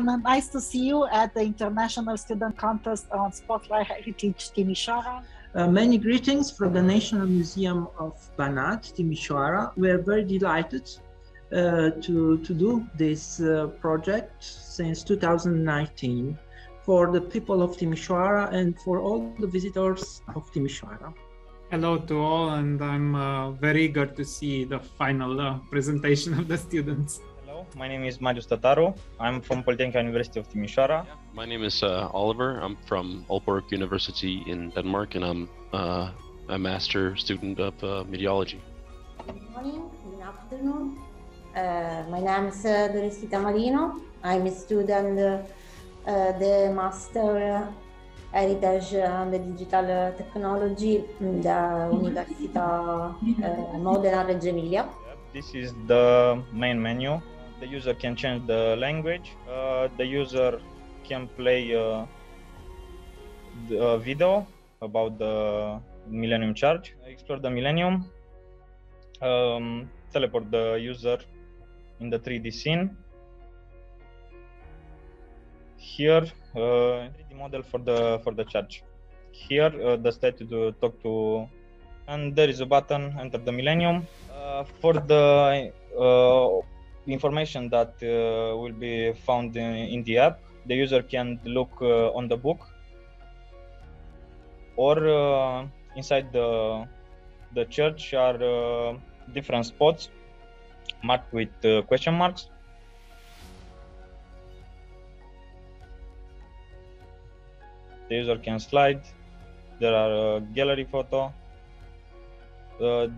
everyone. Nice to see you at the International Student Contest on Spotlight Heritage Timișoara. Uh, many greetings from the National Museum of Banat, Timișoara. We are very delighted uh, to, to do this uh, project since 2019 for the people of Timișoara and for all the visitors of Timișoara. Hello to all, and I'm uh, very eager to see the final uh, presentation of the students. Hello, my name is Marius Tataru. I'm from Polytechnic University of Timișoara. My name is uh, Oliver. I'm from Aalborg University in Denmark, and I'm uh, a master student of uh, medialogy. Good morning, good afternoon. Uh, my name is uh, Doresita Marino. I'm a student uh, the master Heritage and Digital Technology in the Università uh, Modena Reggio Emilia. This is the main menu. The user can change the language. Uh, the user can play uh, the video about the Millennium Church, explore the Millennium, um, teleport the user in the 3D scene. Here, uh, 3D model for the for the charge. Here, uh, the statue to talk to, and there is a button. Enter the Millennium. Uh, for the uh, information that uh, will be found in, in the app, the user can look uh, on the book or uh, inside the the church are different spots marked with question marks. The user can slide. There are gallery photo. Uh,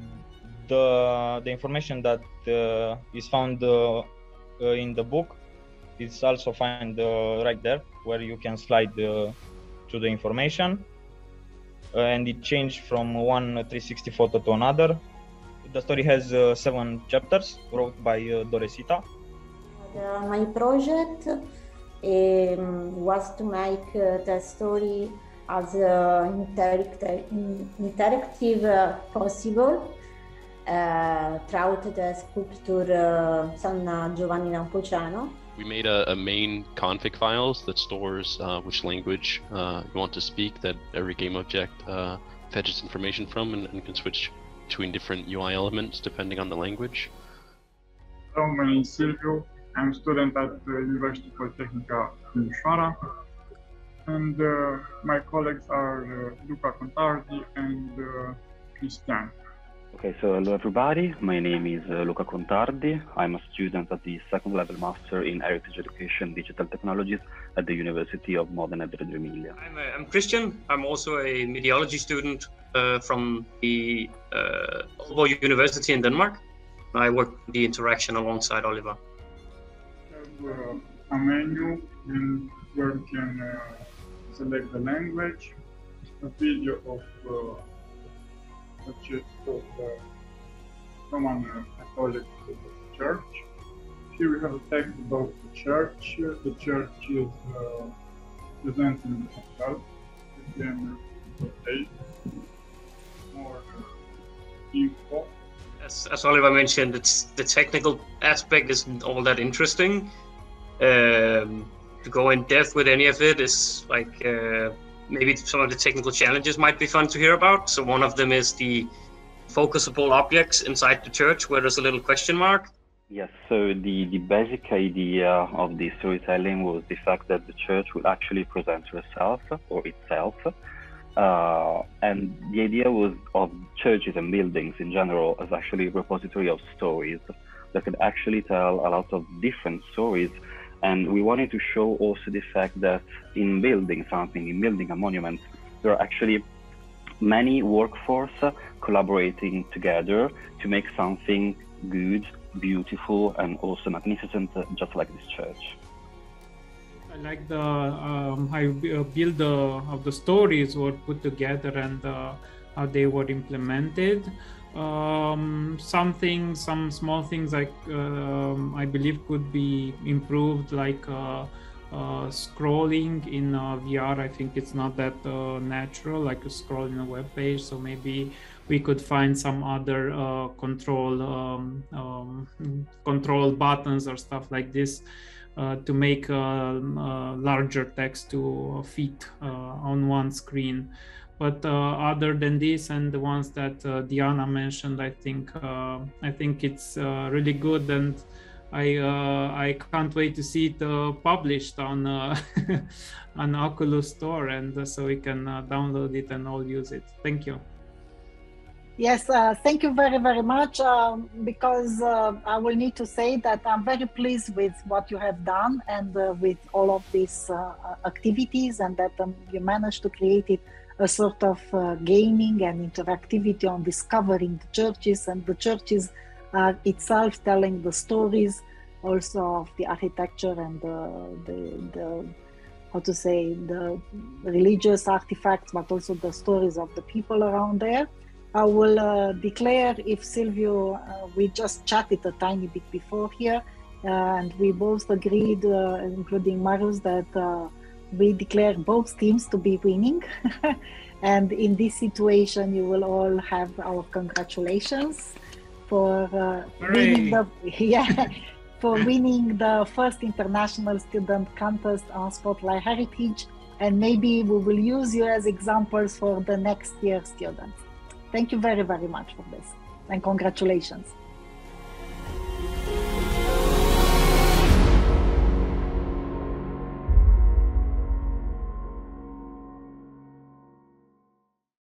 the the information that uh, is found uh, uh, in the book is also found right there, where you can slide to the information, and it changed from one 360 photo to another. The story has seven chapters, wrote by Doresita. My project um, was to make the story as uh, interactive, interactive uh, possible uh, throughout the sculpture uh, San Giovanni Nepomuceno. We made a, a main config files that stores uh, which language uh, you want to speak that every game object uh, fetches information from and, and can switch between different UI elements depending on the language. Hello, my name is Silvio. I'm a student at the University of Polytechnica Timișoara. And uh, my colleagues are uh, Luca Contardi and uh, Cristian. Okay, so hello everybody. My name is uh, Luca Contardi. I'm a student at the second level master in heritage education digital technologies at the University of Modena and Reggio Emilia. I'm, uh, I'm Christian. I'm also a medialogy student uh, from the uh, Aalborg University in Denmark. I work the interaction alongside Oliver. We have uh, a menu in where we can uh, select the language, a video of church of uh, Roman Catholic Church. Here we have a text about the church. The church is uh, presenting can uh, more info. As, as Oliver mentioned, it's the technical aspect isn't all that interesting. Um, to go in depth with any of it is like uh, maybe some of the technical challenges might be fun to hear about. So one of them is the focusable objects inside the church, where there's a little question mark. Yes, so the, the basic idea of the storytelling was the fact that the church will actually present herself or itself. Uh, and the idea was of churches and buildings in general as actually a repository of stories that could actually tell a lot of different stories. And we wanted to show also the fact that in building something, in building a monument, there are actually many workforce collaborating together to make something good, beautiful, and also magnificent, uh, just like this church. I like the um, how uh, build the, the stories were put together and uh, how they were implemented. Um, some some small things like um, I believe could be improved, like uh, uh, scrolling in uh, VR. I think it's not that uh, natural, like scrolling a web page. So maybe we could find some other uh, control um, um, control buttons or stuff like this uh, to make a, larger text to fit on one screen. But uh, other than this, and the ones that uh, Diana mentioned, I think I think it's really good and I uh, I can't wait to see it uh, published on uh, on Oculus Store, and uh, so we can uh, download it and all use it. Thank you. Yes, uh, thank you very very much. Um, because I will need to say that I'm very pleased with what you have done and with all of these activities, and that um, you managed to create it a sort of gaming and interactivity on discovering the churches and the churches are itself telling the stories also of the architecture and the, the, the, how to say the religious artifacts but also the stories of the people around there i will uh, declare if silvio uh, we just chatted a tiny bit before here uh, and we both agreed uh, including marius that uh, we declare both teams to be winning. And in this situation you will all have our congratulations for uh, winning the yeah for winning the first international student contest on Spotlight Heritage, and maybe we will use you as examples for the next year students. Thank you very very much for this, and congratulations.